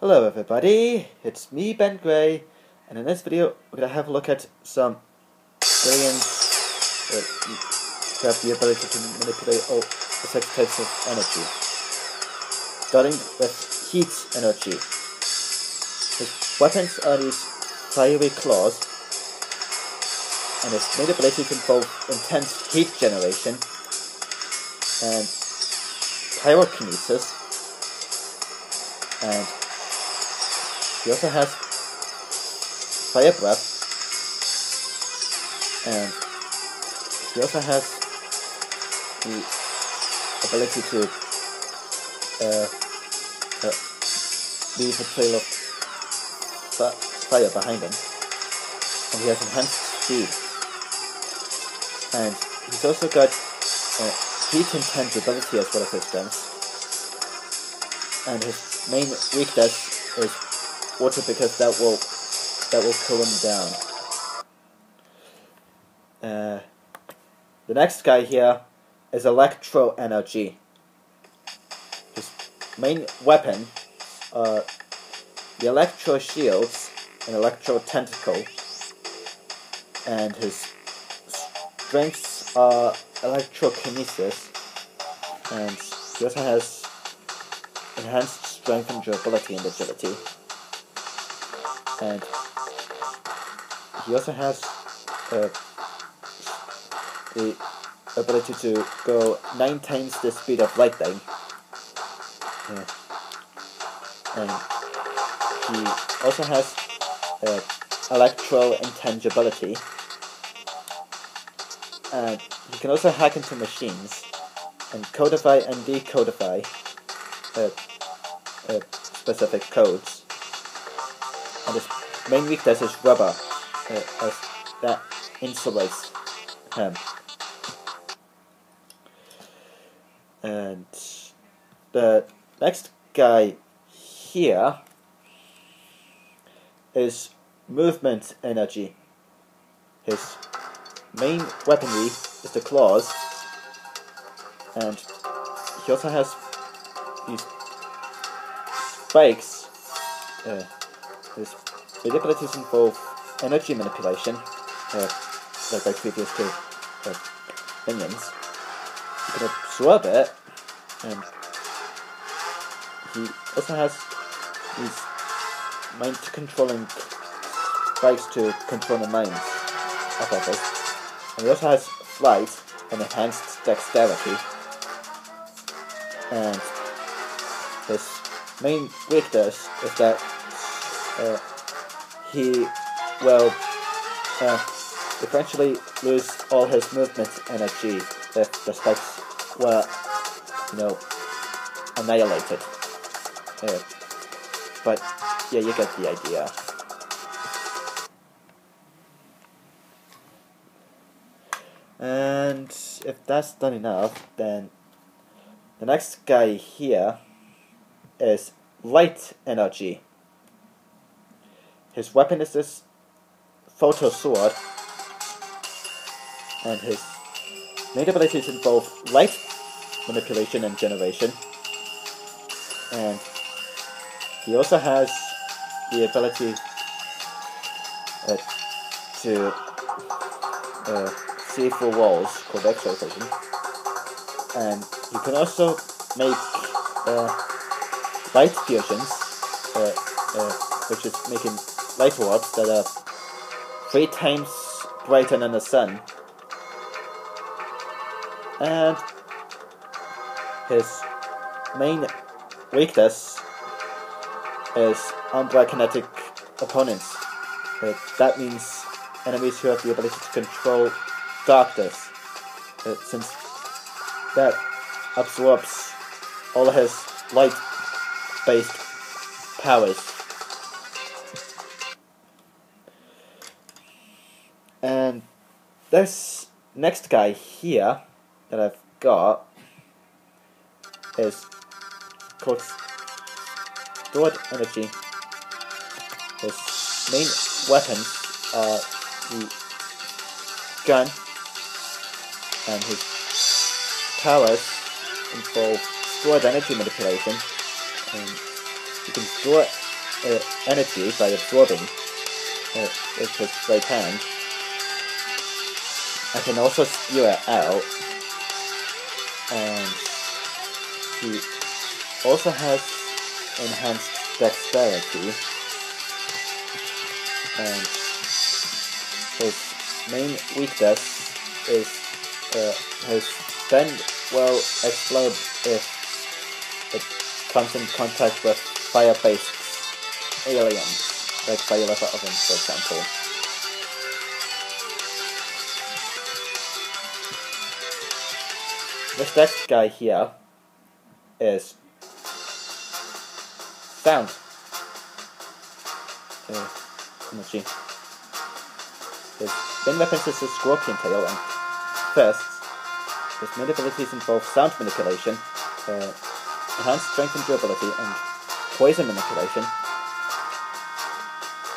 Hello everybody, it's me Ben Gray, and in this video we're going to have a look at some aliens that uh, have the ability to manipulate all the six types of energy. Starting with heat energy. His weapons are these fiery claws, and his main abilities involve intense heat generation and pyrokinesis and he also has fire breath, and he also has the ability to uh, uh, leave a trail of fire behind him, and he has enhanced speed. And he's also got uh, heat intangibility as well as his strength. And his main weakness is water because that will that will cool him down. Uh, the next guy here is Electro Energy. His main weapon are the Electro Shields and Electro Tentacle, and his strengths are Electrokinesis, and he also has enhanced strength and durability and agility and he also has uh, the ability to go nine times the speed of lightning. And he also has uh, electro intangibility. And he can also hack into machines and codify and decodify uh, uh, specific codes and his main weakness is rubber, uh, as that insulates him. And the next guy here is movement energy. His main weaponry is the claws, and he also has these spikes. Uh, his abilities involve energy manipulation, uh, I previous to uh, minions. You can absorb it, and he also has these mind controlling spikes to control the minds of others. And he also has flight and enhanced dexterity. And his main weakness is that uh, he will uh, eventually lose all his movement energy if the spikes were, you know, annihilated. Uh, but yeah, you get the idea. And if that's done enough, then the next guy here is light energy. His weapon is this photo sword, and his main abilities involve light manipulation and generation, and he also has the ability uh, to uh, see through walls called X-ray vision, and you can also make uh, light fusions, uh, uh, which is making light orbs that are three times brighter than the sun. And his main weakness is Umbra kinetic opponents. Uh, that means enemies who have the ability to control darkness. Uh, since that absorbs all his light based powers. And this next guy here that I've got is called Stored Energy. His main weapons are the gun and his powers involve stored energy manipulation and you can store uh, energy by absorbing uh, with his right hand. I can also spew it out. And he also has enhanced dexterity. And his main weakness is uh, his bend will explode if it comes in contact with fire-based aliens, like Violetta Oven, for example. This next guy here is sound. Uh, energy. His main weapons is his scorpion tail and fists. His main abilities involve sound manipulation, uh, enhanced strength and durability, and poison manipulation.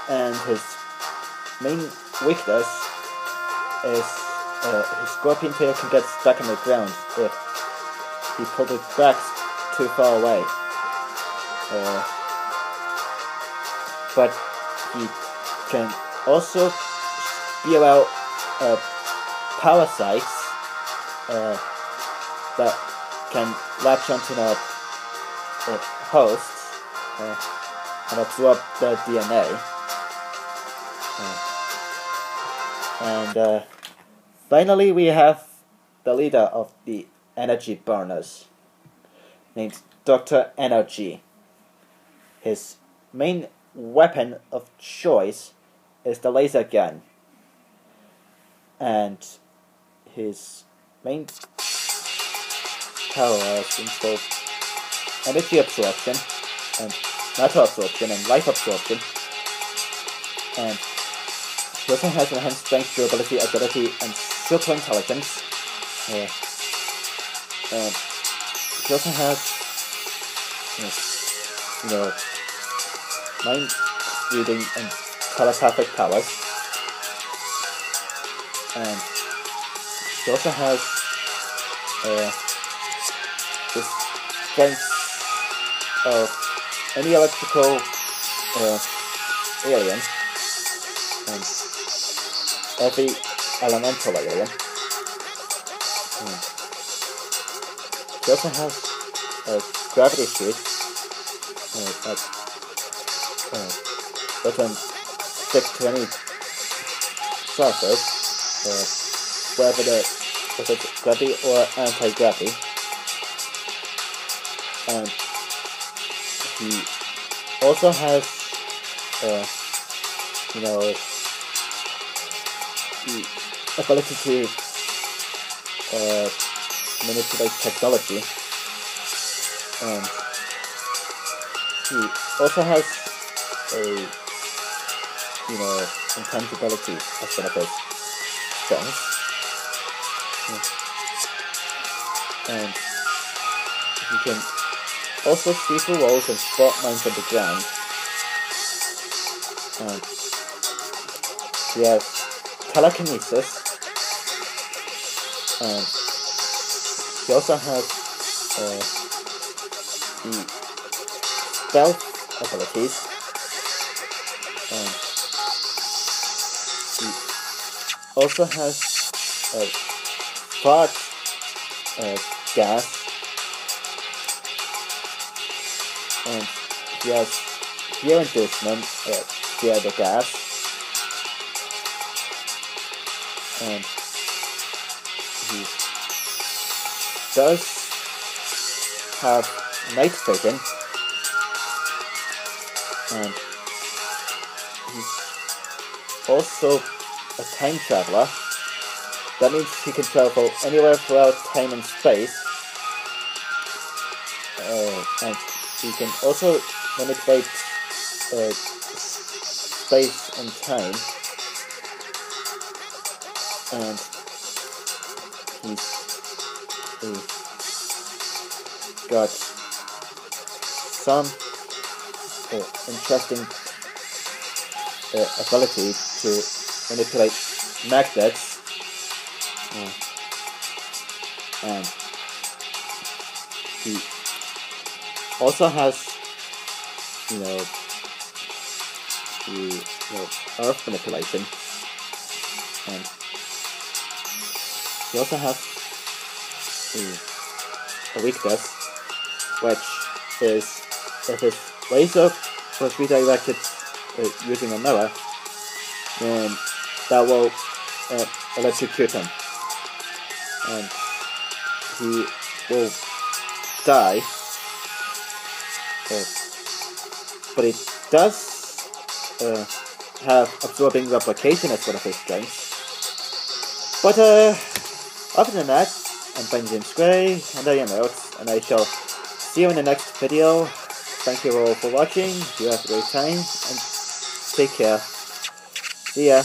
And his main weakness is uh, his scorpion tail can get stuck in the ground if he pulls it back too far away. Uh, but he can also spew out uh, parasites uh, that can latch onto the uh, hosts uh, and absorb the DNA. Uh, and uh, finally, we have the leader of the energy burners, named Dr. Energy. His main weapon of choice is the laser gun. And his main powers involve energy absorption and matter absorption and life absorption. And also has enhanced strength, durability, agility, and super intelligence. Uh, and he also has, you know, mind reading and telepathic powers. And he also has uh, the strength of any electrical uh, alien and every elemental alien. And he also has a gravity suit uh, that uh, stick to any surface, uh, whether the if it's gravity or anti-gravity. And he also has, uh, you know, the ability to uh, manipulate technology. And he also has a, you know, intangibility as one of his strengths. And you can also see through walls and spot mines on the ground. And he has telekinesis. And he also has uh, the stealth abilities. And he also has a fart uh, gas and he has fear inducement uh, via the gas and does have night vision and he's also a time traveler that means he can travel anywhere throughout time and space. Uh, and he can also manipulate uh, space and time. And he's, he's got some uh, interesting uh, ability to manipulate magnets. Uh, and he also has, you know, the well, earth manipulation, and he also has a weakness, which is if his laser was redirected uh, using a mirror, that will uh, electrocute him, and he will die. Uh, but it does uh, have absorbing replication as one of his strengths. But uh, other than that, I'm playing James Gray, and I am out, and I shall see you in the next video. Thank you all for watching, you have a great time, and take care. See ya.